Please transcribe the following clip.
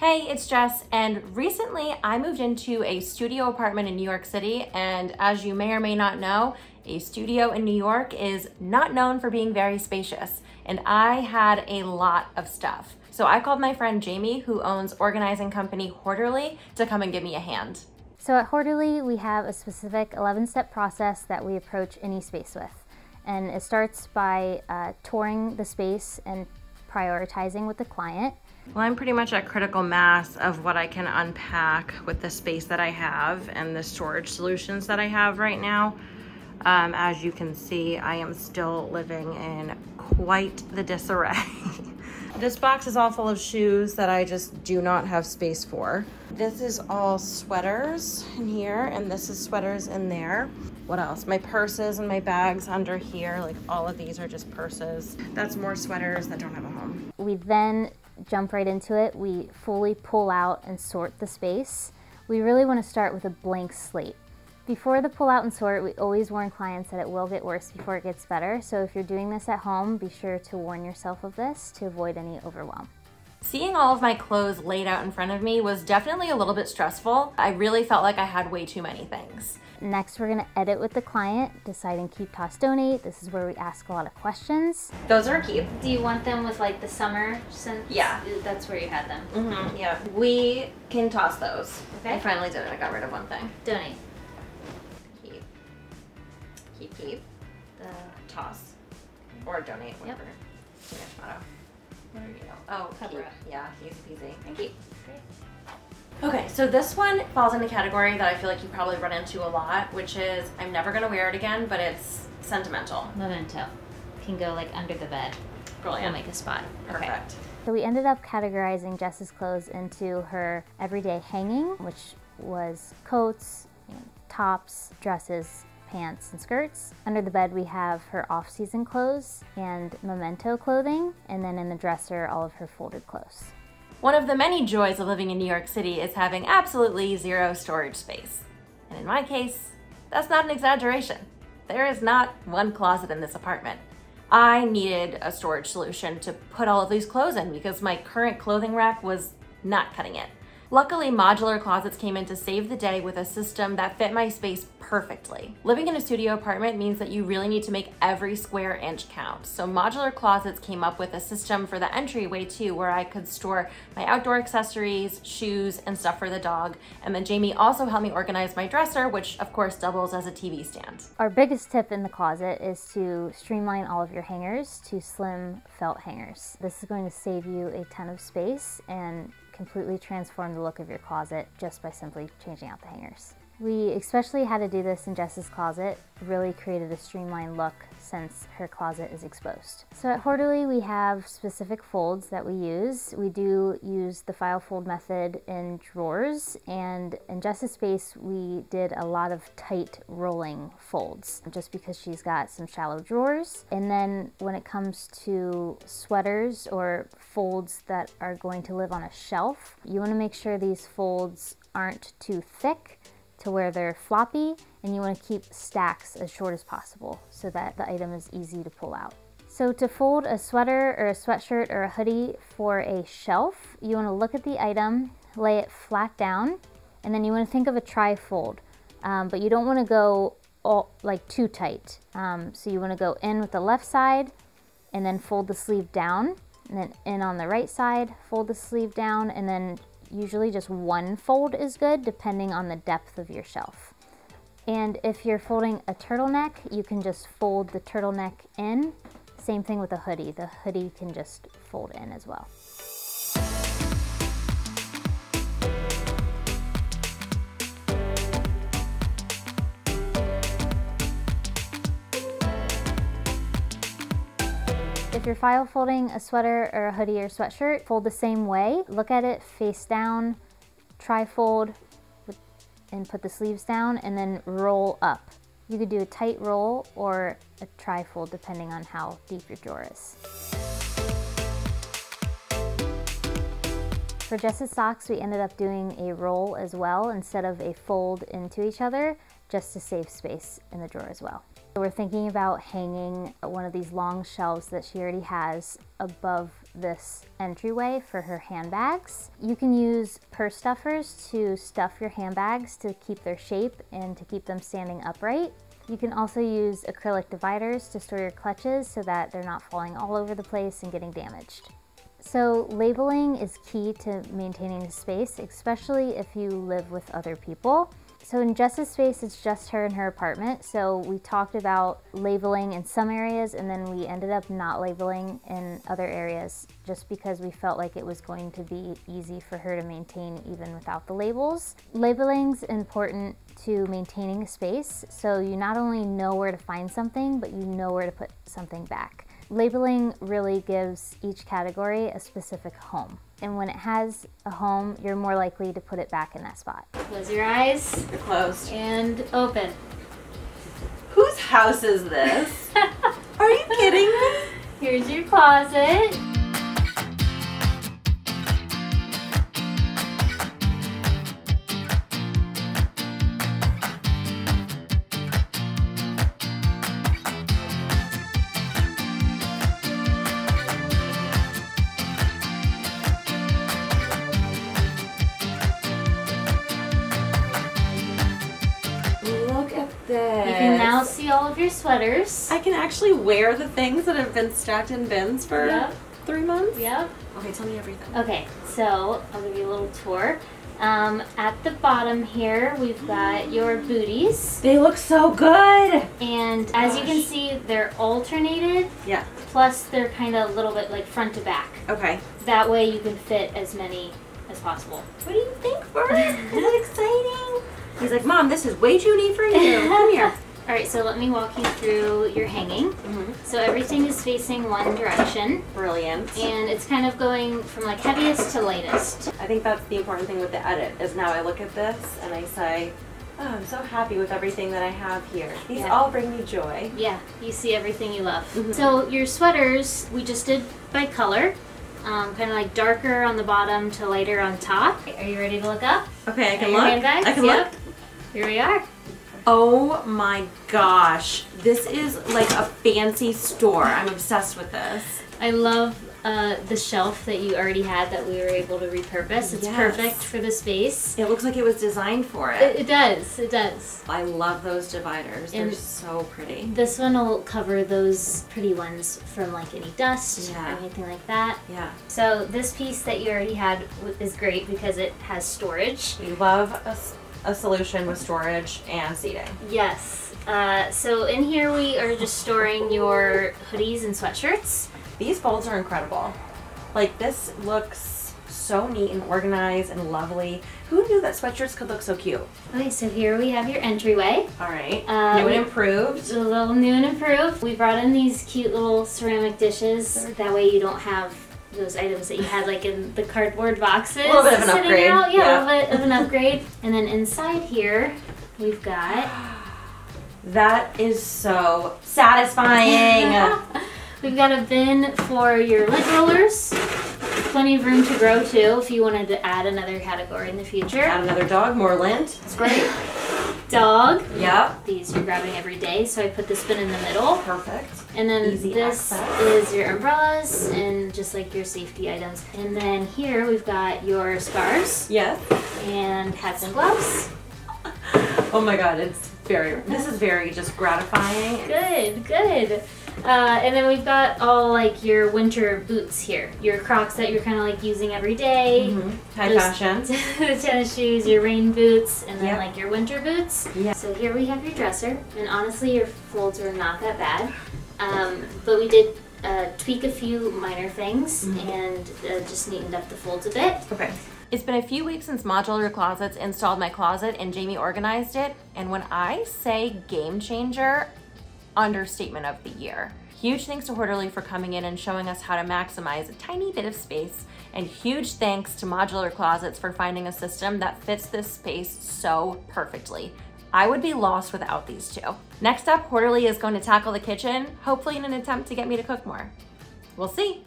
Hey, it's Jess, and recently I moved into a studio apartment in New York City, and as you may or may not know, a studio in New York is not known for being very spacious, and I had a lot of stuff. So I called my friend Jamie, who owns organizing company Horderly, to come and give me a hand. So at Horderly, we have a specific 11-step process that we approach any space with. And it starts by uh, touring the space and prioritizing with the client. Well, I'm pretty much at critical mass of what I can unpack with the space that I have and the storage solutions that I have right now. Um, as you can see, I am still living in quite the disarray. this box is all full of shoes that I just do not have space for. This is all sweaters in here, and this is sweaters in there. What else? My purses and my bags under here, like all of these are just purses. That's more sweaters that don't have a home. We then jump right into it. We fully pull out and sort the space. We really want to start with a blank slate. Before the pull out and sort, we always warn clients that it will get worse before it gets better. So if you're doing this at home, be sure to warn yourself of this to avoid any overwhelm. Seeing all of my clothes laid out in front of me was definitely a little bit stressful. I really felt like I had way too many things. Next, we're gonna edit with the client, deciding keep, toss, donate. This is where we ask a lot of questions. Those are keep. Do you want them with like the summer since Yeah. that's where you had them? Mm-hmm, yeah. We can toss those. Okay. I finally did it. I got rid of one thing. Donate. Keep. Keep, keep. The toss. Or donate, whatever. Your motto. Where are you? Oh, Cover keep. up. Yeah, easy peasy. And keep. Okay, so this one falls in the category that I feel like you probably run into a lot, which is I'm never gonna wear it again, but it's sentimental. Memento. Can go like under the bed. Brilliant. We'll make a spot. Okay. Perfect. So we ended up categorizing Jess's clothes into her everyday hanging, which was coats, you know, tops, dresses, pants, and skirts. Under the bed, we have her off-season clothes and memento clothing, and then in the dresser, all of her folded clothes. One of the many joys of living in New York City is having absolutely zero storage space. And in my case, that's not an exaggeration. There is not one closet in this apartment. I needed a storage solution to put all of these clothes in because my current clothing rack was not cutting it. Luckily, modular closets came in to save the day with a system that fit my space perfectly. Living in a studio apartment means that you really need to make every square inch count. So modular closets came up with a system for the entryway too, where I could store my outdoor accessories, shoes, and stuff for the dog. And then Jamie also helped me organize my dresser, which of course doubles as a TV stand. Our biggest tip in the closet is to streamline all of your hangers to slim felt hangers. This is going to save you a ton of space and completely transform the look of your closet just by simply changing out the hangers. We especially had to do this in Jess's closet, really created a streamlined look since her closet is exposed. So at Horderly we have specific folds that we use. We do use the file fold method in drawers and in Jess's space we did a lot of tight rolling folds just because she's got some shallow drawers. And then when it comes to sweaters or folds that are going to live on a shelf, you want to make sure these folds aren't too thick to where they're floppy and you want to keep stacks as short as possible so that the item is easy to pull out. So to fold a sweater or a sweatshirt or a hoodie for a shelf, you want to look at the item, lay it flat down, and then you want to think of a tri-fold. Um, but you don't want to go all, like too tight. Um, so you want to go in with the left side and then fold the sleeve down and then in on the right side, fold the sleeve down and then usually just one fold is good depending on the depth of your shelf. And if you're folding a turtleneck, you can just fold the turtleneck in. Same thing with a hoodie. The hoodie can just fold in as well. If you're file folding a sweater or a hoodie or sweatshirt, fold the same way. Look at it face down, try fold, and put the sleeves down, and then roll up. You could do a tight roll or a tri-fold depending on how deep your drawer is. For Jess's socks, we ended up doing a roll as well instead of a fold into each other, just to save space in the drawer as well. So We're thinking about hanging one of these long shelves that she already has above this entryway for her handbags. You can use purse stuffers to stuff your handbags to keep their shape and to keep them standing upright. You can also use acrylic dividers to store your clutches so that they're not falling all over the place and getting damaged. So labeling is key to maintaining space, especially if you live with other people. So in Jess's space, it's just her and her apartment. So we talked about labeling in some areas and then we ended up not labeling in other areas just because we felt like it was going to be easy for her to maintain even without the labels. Labeling's important to maintaining a space. So you not only know where to find something, but you know where to put something back. Labeling really gives each category a specific home. And when it has a home, you're more likely to put it back in that spot. Close your eyes They're closed. and open. Whose house is this? Are you kidding me? Here's your closet. All of your sweaters. I can actually wear the things that have been stacked in bins for Yep. three months. Yep. Okay, tell me everything. Okay, so I'll give you a little tour. Um, at the bottom here, we've got your booties. They look so good. And as you can see, they're alternated, Yeah. plus they're kind of a little bit like front to back. Okay. That way you can fit as many as possible. What do you think, Bert? Is it exciting? He's like, Mom, this is way too neat for you. Come here. All right, so let me walk you through your hanging. Mhm. So everything is facing one direction, Brilliant. and it's kind of going from like heaviest to lightest. I think that's the important thing with the edit is now I look at this and I say, oh, I'm so happy with everything that I have here. These Yeah. all bring me joy. Yeah, you see everything you love. Mhm. So your sweaters, we just did by color, um, kind of like darker on the bottom to lighter on top. Are you ready to look up? Okay, I can look. handbags? I can Yep. look. Here we are. Oh my gosh. This is like a fancy store. I'm obsessed with this. I love uh, the shelf that you already had that we were able to repurpose. It's Yes. perfect for the space. It looks like it was designed for It, it. it does. It does. I love those dividers. They're And- so pretty. This one will cover those pretty ones from like any dust Yeah. or anything like that. Yeah. So this piece that you already had is great because it has storage. We love a, a solution with storage and seating. Yes. Uh, so in here we are just storing your hoodies and sweatshirts. These folds are incredible. Like this looks so neat and organized and lovely. Who knew that sweatshirts could look so cute? Okay, so here we have your entryway. All right. Uh, New and improved. A little new and improved. We brought in these cute little ceramic dishes. That way you don't have those items that you had like in the cardboard boxes. A little bit of an upgrade, Out. Yeah, yeah. a little bit of an upgrade. And then inside here, we've got That is so satisfying. we've got a bin for your lid rollers. Plenty of room to grow too if you wanted to add another category in the future. Add another dog, more lint. It's great. Dog. yep. These you're grabbing every day, so I put this bin in the middle. Perfect. And then Easy this access. is your umbrellas and just like your safety items. And then here we've got your scarves Yes. and hats and gloves. Oh my god, it's very, this is very just gratifying. Good, good. Uh, and then we've got all like your winter boots here. Your Crocs that you're kind of like using every day. Mhm. High Those- fashion. the tennis shoes, your rain boots, and then Yep. like your winter boots. Yeah. So here we have your dresser, and honestly, your folds are not that bad. Um, but we did uh, tweak a few minor things Mm-hmm. and uh, just neatened up the folds a bit. Okay. It's been a few weeks since Modular Closets installed my closet and Jamie organized it. And when I say game changer, understatement of the year. Huge thanks to Horderly for coming in and showing us how to maximize a tiny bit of space. And huge thanks to Modular Closets for finding a system that fits this space so perfectly. I would be lost without these two. Next up, Horderly is going to tackle the kitchen, hopefully in an attempt to get me to cook more. We'll see.